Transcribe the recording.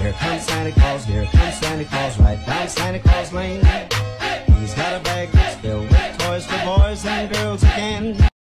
Here comes Santa Claus, here comes Santa Claus, right down Santa Claus Lane. He's got a bag that's filled with toys for boys and girls again.